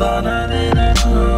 i didn't know.